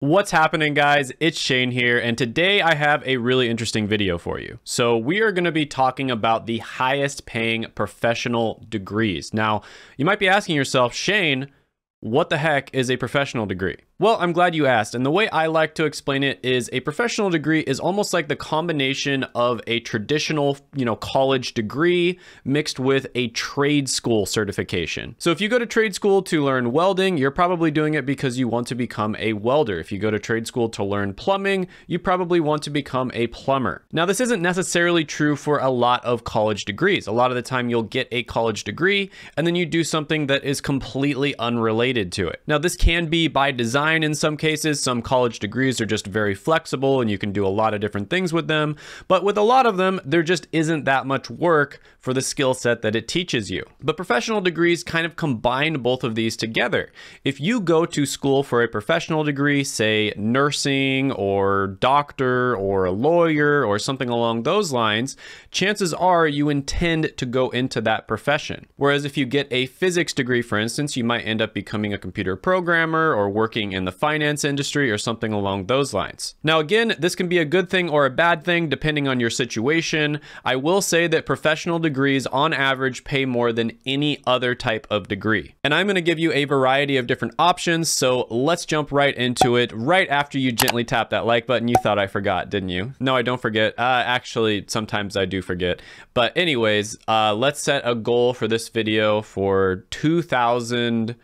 What's happening guys? It's Shane here and today I have a really interesting video for you. So we are going to be talking about the highest paying professional degrees. Now, you might be asking yourself, Shane, what the heck is a professional degree? Well, I'm glad you asked. And the way I like to explain it is a professional degree is almost like the combination of a traditional, you know, college degree mixed with a trade school certification. So if you go to trade school to learn welding, you're probably doing it because you want to become a welder. If you go to trade school to learn plumbing, you probably want to become a plumber. Now, this isn't necessarily true for a lot of college degrees. A lot of the time you'll get a college degree and then you do something that is completely unrelated to it. Now, this can be by design design in some cases. Some college degrees are just very flexible and you can do a lot of different things with them. But with a lot of them, there just isn't that much work for the skill set that it teaches you. But professional degrees kind of combine both of these together. If you go to school for a professional degree, say nursing or doctor or a lawyer or something along those lines, chances are you intend to go into that profession. Whereas if you get a physics degree, for instance, you might end up becoming a computer programmer or working in the finance industry or something along those lines. Now, again, this can be a good thing or a bad thing depending on your situation. I will say that professional degrees on average pay more than any other type of degree. And I'm going to give you a variety of different options. So let's jump right into it right after you gently tap that like button. You thought I forgot, didn't you? No, I don't forget. Uh, actually, sometimes I do forget. But anyways, uh, let's set a goal for this video for 2,000.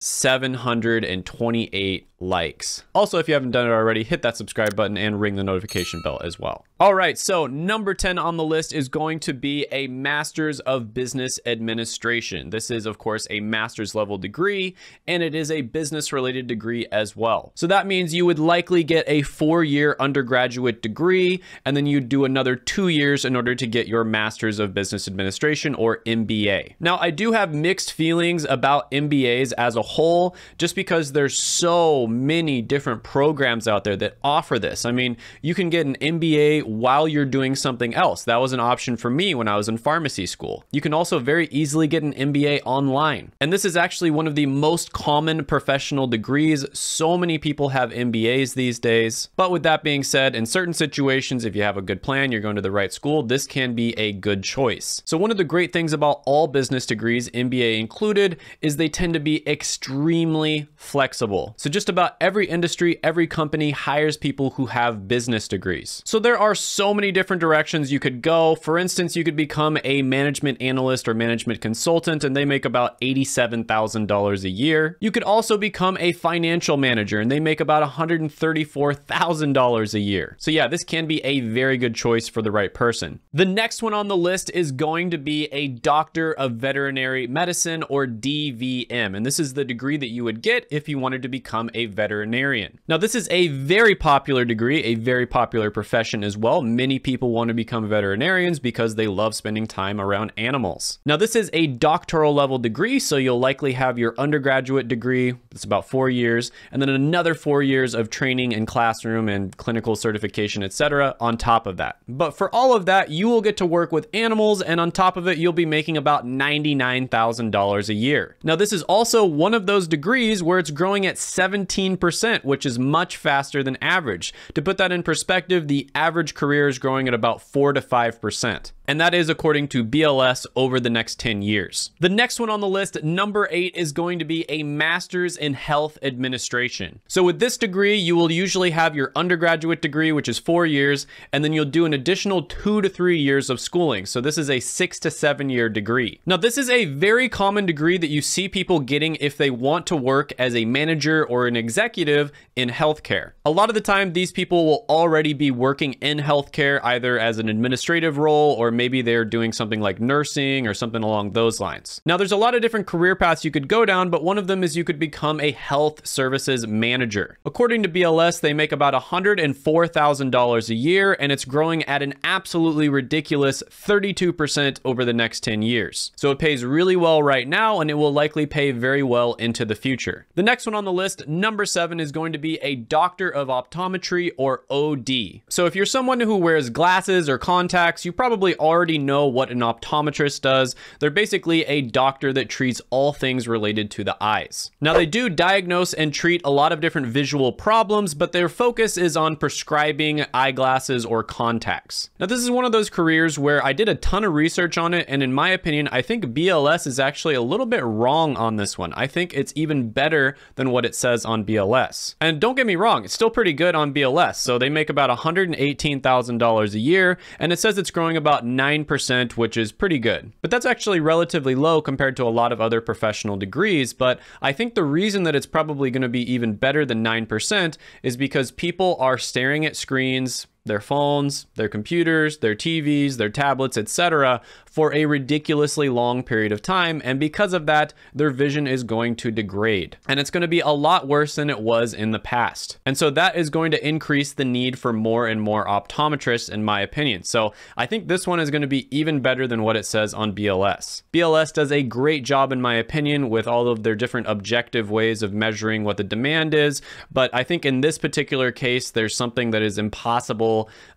728 likes. Also, if you haven't done it already, hit that subscribe button and ring the notification bell as well. All right, so number 10 on the list is going to be a Master's of Business Administration. This is, of course, a master's level degree, and it is a business related degree as well. So that means you would likely get a four year undergraduate degree, and then you'd do another two years in order to get your Master's of Business Administration or MBA. Now, I do have mixed feelings about MBAs as a whole, just because there's so many different programs out there that offer this. I mean, you can get an MBA while you're doing something else. That was an option for me when I was in pharmacy school. You can also very easily get an MBA online. And this is actually one of the most common professional degrees. So many people have MBAs these days. But with that being said, in certain situations, if you have a good plan, you're going to the right school, this can be a good choice. So one of the great things about all business degrees, MBA included, is they tend to be extremely flexible. So just about about every industry, every company hires people who have business degrees. So there are so many different directions you could go. For instance, you could become a management analyst or management consultant and they make about $87,000 a year. You could also become a financial manager and they make about $134,000 a year. So yeah, this can be a very good choice for the right person. The next one on the list is going to be a doctor of veterinary medicine or DVM. And this is the degree that you would get if you wanted to become a veterinarian. Now, this is a very popular degree, a very popular profession as well. Many people want to become veterinarians because they love spending time around animals. Now, this is a doctoral level degree, so you'll likely have your undergraduate degree, it's about four years, and then another four years of training and classroom and clinical certification, etc. on top of that. But for all of that, you will get to work with animals, and on top of it, you'll be making about $99,000 a year. Now, this is also one of those degrees where it's growing at 17 15%, which is much faster than average. To put that in perspective, the average career is growing at about 4 to 5% and that is according to BLS over the next 10 years. The next one on the list, number eight, is going to be a master's in health administration. So with this degree, you will usually have your undergraduate degree, which is four years, and then you'll do an additional two to three years of schooling. So this is a six to seven year degree. Now, this is a very common degree that you see people getting if they want to work as a manager or an executive in healthcare. A lot of the time, these people will already be working in healthcare, either as an administrative role or maybe they're doing something like nursing or something along those lines. Now, there's a lot of different career paths you could go down, but one of them is you could become a health services manager. According to BLS, they make about $104,000 a year, and it's growing at an absolutely ridiculous 32% over the next 10 years. So it pays really well right now, and it will likely pay very well into the future. The next one on the list, number seven, is going to be a doctor of optometry or OD. So if you're someone who wears glasses or contacts, you probably already know what an optometrist does. They're basically a doctor that treats all things related to the eyes. Now, they do diagnose and treat a lot of different visual problems, but their focus is on prescribing eyeglasses or contacts. Now, this is one of those careers where I did a ton of research on it, and in my opinion, I think BLS is actually a little bit wrong on this one. I think it's even better than what it says on BLS. And don't get me wrong, it's still pretty good on BLS. So they make about $118,000 a year, and it says it's growing about 9%, which is pretty good. But that's actually relatively low compared to a lot of other professional degrees. But I think the reason that it's probably going to be even better than 9% is because people are staring at screens their phones, their computers, their TVs, their tablets, etc., for a ridiculously long period of time. And because of that, their vision is going to degrade. And it's going to be a lot worse than it was in the past. And so that is going to increase the need for more and more optometrists, in my opinion. So I think this one is going to be even better than what it says on BLS. BLS does a great job, in my opinion, with all of their different objective ways of measuring what the demand is. But I think in this particular case, there's something that is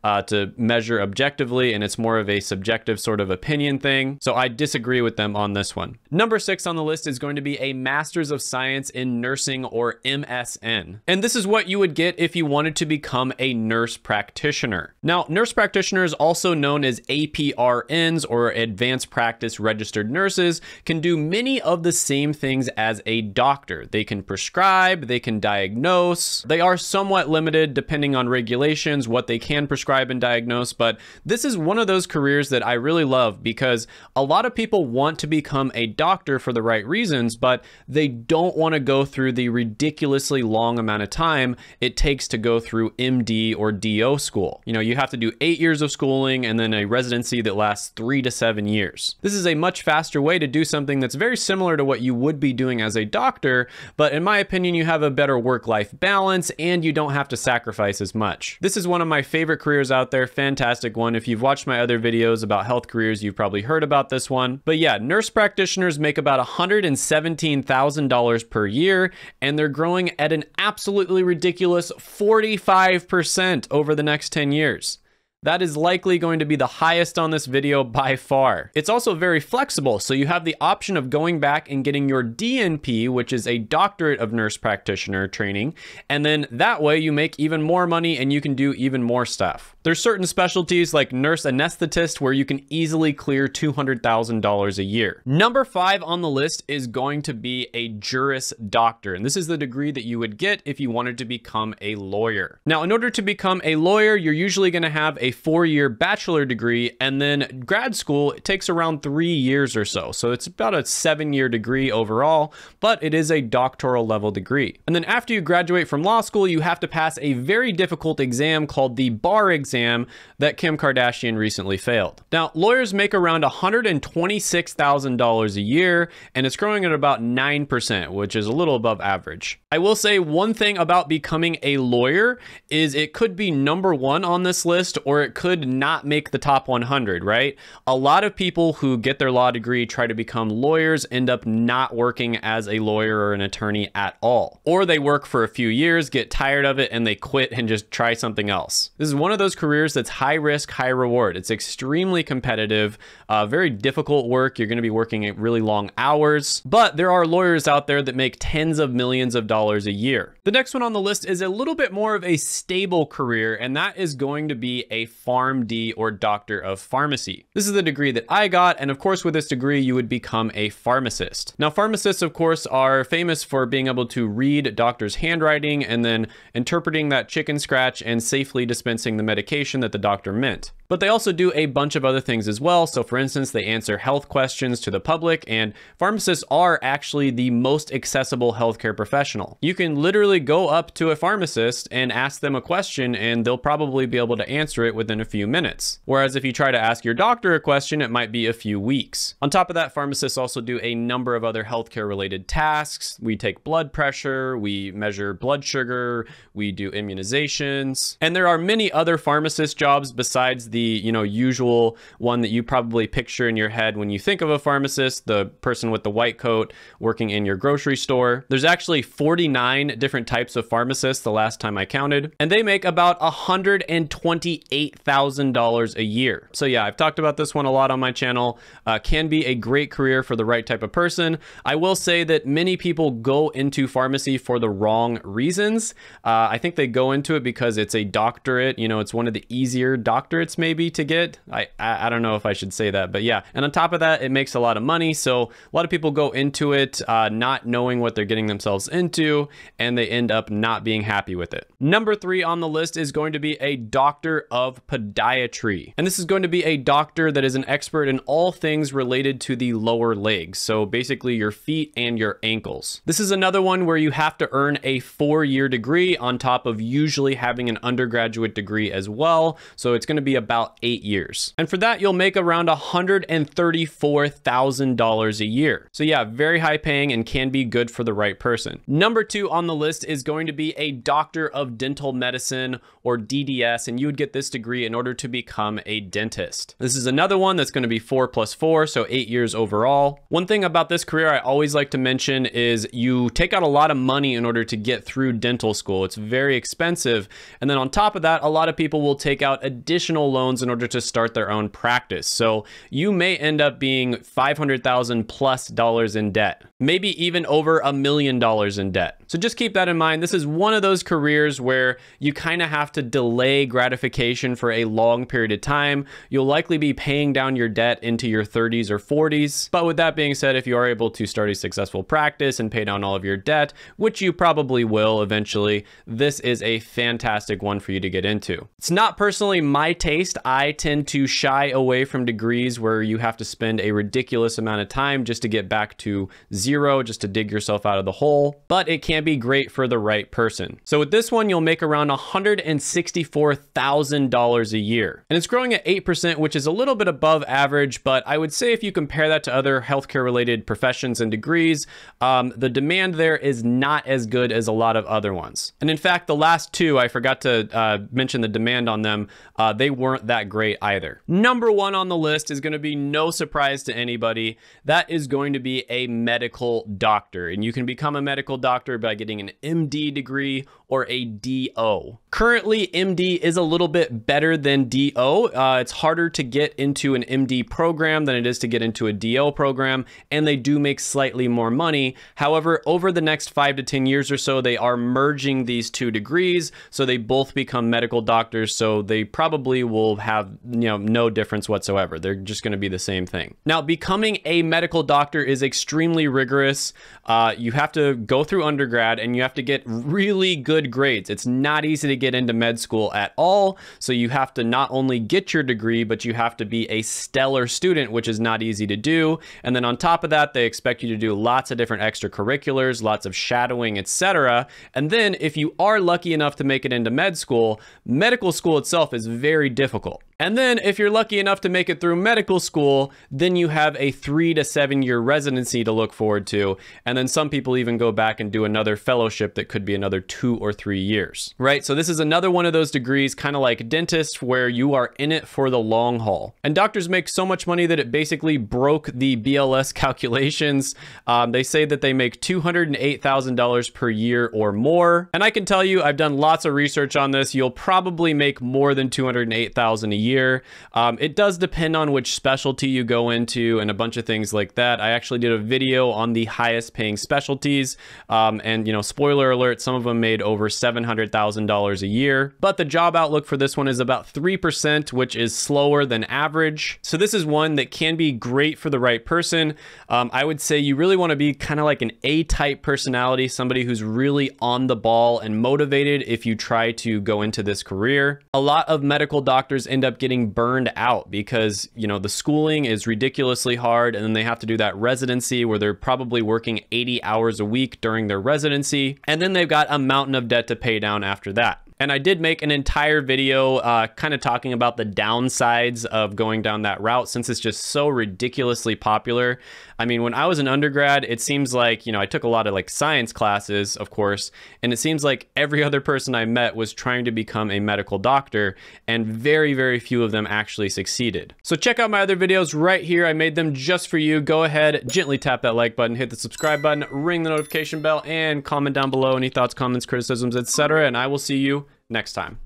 uh, to measure objectively, and it's more of a subjective sort of opinion thing. So I disagree with them on this one. Number six on the list is going to be a Masters of Science in Nursing or MSN. And this is what you would get if you wanted to become a nurse practitioner. Now, nurse practitioners, also known as APRNs or Advanced Practice Registered Nurses, can do many of the same things as a doctor. They can prescribe, they can diagnose. They are somewhat limited depending on regulations, what they can prescribe and diagnose, but this is one of those careers that I really love because a lot of people want to become a doctor for the right reasons, but they don't want to go through the ridiculously long amount of time it takes to go through MD or DO school. You know, you have to do eight years of schooling and then a residency that lasts three to seven years. This is a much faster way to do something that's very similar to what you would be doing as a doctor, but in my opinion, you have a better work-life balance and you don't have to sacrifice as much. This is one of my favorite careers out there, fantastic one. If you've watched my other videos about health careers, you've probably heard about this one. But yeah, nurse practitioners make about $117,000 per year, and they're growing at an absolutely ridiculous 45% over the next 10 years. That is likely going to be the highest on this video by far. It's also very flexible, so you have the option of going back and getting your DNP, which is a doctorate of nurse practitioner training, and then that way you make even more money and you can do even more stuff. There's certain specialties like nurse anesthetist where you can easily clear $200,000 a year. Number five on the list is going to be a Juris Doctor, and this is the degree that you would get if you wanted to become a lawyer. Now, in order to become a lawyer, you're usually going to have a four-year bachelor degree, and then grad school it takes around three years or so. So it's about a seven-year degree overall, but it is a doctoral level degree. And then after you graduate from law school, you have to pass a very difficult exam called the bar exam that Kim Kardashian recently failed. Now, lawyers make around $126,000 a year, and it's growing at about 9%, which is a little above average. I will say one thing about becoming a lawyer is it could be number one on this list or it could not make the top 100, right? A lot of people who get their law degree try to become lawyers end up not working as a lawyer or an attorney at all. Or they work for a few years, get tired of it, and they quit and just try something else. This is one of those careers that's high risk, high reward. It's extremely competitive, uh, very difficult work. You're going to be working at really long hours, but there are lawyers out there that make tens of millions of dollars a year. The next one on the list is a little bit more of a stable career, and that is going to be a PharmD or Doctor of Pharmacy. This is the degree that I got, and of course with this degree you would become a pharmacist. Now pharmacists of course are famous for being able to read doctors' handwriting and then interpreting that chicken scratch and safely dispensing the medication that the doctor meant. But they also do a bunch of other things as well. So for instance, they answer health questions to the public and pharmacists are actually the most accessible healthcare professional. You can literally go up to a pharmacist and ask them a question and they'll probably be able to answer it within a few minutes. Whereas if you try to ask your doctor a question, it might be a few weeks. On top of that, pharmacists also do a number of other healthcare related tasks. We take blood pressure, we measure blood sugar, we do immunizations, and there are many other pharmacist jobs besides the you know, usual one that you probably picture in your head when you think of a pharmacist, the person with the white coat working in your grocery store. There's actually 49 different types of pharmacists the last time I counted, and they make about $128,000 a year. So yeah, I've talked about this one a lot on my channel. Uh, can be a great career for the right type of person. I will say that many people go into pharmacy for the wrong reasons. Uh, I think they go into it because it's a doctorate. You know, it's one of the easier doctorates maybe to get. I, I, I don't know if I should say that, but yeah. And on top of that, it makes a lot of money. So a lot of people go into it uh, not knowing what they're getting themselves into, and they end up not being happy with it. Number three on the list is going to be a doctor of podiatry. And this is going to be a doctor that is an expert in all things related to the lower legs. So basically your feet and your ankles. This is another one where you have to earn a four year degree on top of usually having an undergraduate degree as well. So it's going to be about eight years. And for that, you'll make around $134,000 a year. So yeah, very high paying and can be good for the right person. Number two on the list is going to be a doctor of dental medicine or DDS, and you would get this degree in order to become a dentist. This is another one that's going to be four plus four, so eight years overall. One thing about this career I always like to mention is you take out a lot of money in order to get through dental school. It's very expensive. And then on top of that, a lot of people will take out additional loans in order to start their own practice. So you may end up being 500,000 plus dollars in debt, maybe even over a million dollars in debt. So just keep that in mind. This is one of those careers where you kind of have to delay gratification for a long period of time. You'll likely be paying down your debt into your 30s or 40s. But with that being said, if you are able to start a successful practice and pay down all of your debt, which you probably will eventually, this is a fantastic one for you to get into. It's not personally my taste. I tend to shy away from degrees where you have to spend a ridiculous amount of time just to get back to zero, just to dig yourself out of the hole, but it can be great for the right person. So with this one, you'll make around $164,000 a year. And it's growing at 8%, which is a little bit above average, but I would say if you compare that to other healthcare related professions and degrees, um, the demand there is not as good as a lot of other ones. And in fact, the last two, I forgot to uh, mention the demand on them, uh, they weren't that great either. Number one on the list is going to be no surprise to anybody. That is going to be a medical doctor. And you can become a medical doctor by getting an MD degree or a DO. Currently, MD is a little bit better than DO. Uh, it's harder to get into an MD program than it is to get into a DO program, and they do make slightly more money. However, over the next five to 10 years or so, they are merging these two degrees, so they both become medical doctors, so they probably will have you know no difference whatsoever. They're just going to be the same thing. Now, becoming a medical doctor is extremely rigorous. Uh, you have to go through undergrad, and you have to get really good grades. It's not easy to get into med school at all. So you have to not only get your degree, but you have to be a stellar student, which is not easy to do. And then on top of that, they expect you to do lots of different extracurriculars, lots of shadowing, etc. And then if you are lucky enough to make it into med school, medical school itself is very difficult. And then if you're lucky enough to make it through medical school, then you have a three to seven year residency to look forward to. And then some people even go back and do another fellowship that could be another two or three years, right? So this is another one of those degrees, kind of like dentist, where you are in it for the long haul. And doctors make so much money that it basically broke the BLS calculations. Um, they say that they make $208,000 per year or more. And I can tell you, I've done lots of research on this. You'll probably make more than 208,000 a year year. Um, it does depend on which specialty you go into and a bunch of things like that. I actually did a video on the highest paying specialties. Um, and, you know, spoiler alert, some of them made over $700,000 a year. But the job outlook for this one is about 3%, which is slower than average. So this is one that can be great for the right person. Um, I would say you really want to be kind of like an A-type personality, somebody who's really on the ball and motivated if you try to go into this career. A lot of medical doctors end up getting burned out because, you know, the schooling is ridiculously hard and then they have to do that residency where they're probably working 80 hours a week during their residency. And then they've got a mountain of debt to pay down after that. And I did make an entire video uh, kind of talking about the downsides of going down that route since it's just so ridiculously popular. I mean, when I was an undergrad, it seems like, you know, I took a lot of like science classes, of course, and it seems like every other person I met was trying to become a medical doctor, and very, very few of them actually succeeded. So check out my other videos right here. I made them just for you. Go ahead, gently tap that like button, hit the subscribe button, ring the notification bell, and comment down below any thoughts, comments, criticisms, etc. And I will see you next time.